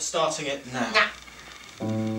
starting it now.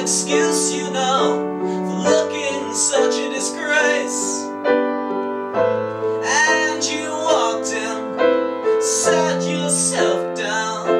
excuse, you know, for looking such a disgrace. And you walked in, sat yourself down.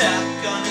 shotgun